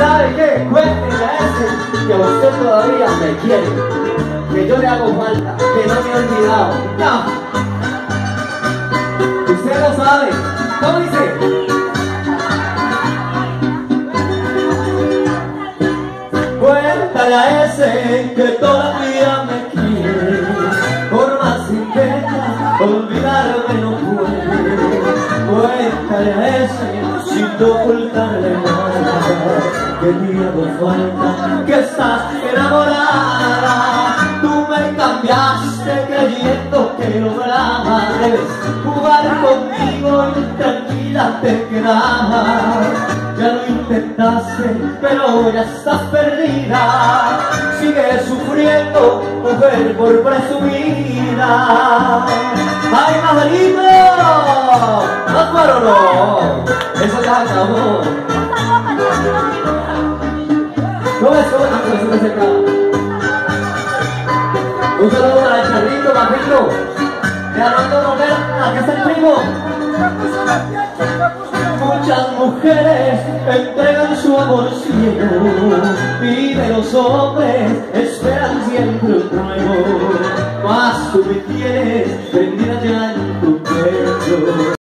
¿Sabe qué? Cuéntele a ese que usted todavía me quiere. Que yo le hago falta, que no me he olvidado. No. Usted lo sabe. ¿Cómo dice? Cuéntale a ese que todavía me quiere. Por más intenta, olvidarme no puede. Cuéntale a ese sin ocultarle nada que te hago falta, que estás enamorada. Tú me cambiaste creyendo que lograba debes jugar conmigo y tranquila te quedabas. Ya lo intentaste, pero ya estás perdida. Sigue sufriendo, mujer, por presumida. ¡Ay, Majarito! ¿Más no? Eso ya acabó. Un saludo para el charrito, Marrito. Fernando Romero, acá está el primo. Muchas mujeres entregan su amor ciego y de los hombres esperan siempre un nuevo. Más tú me quieres.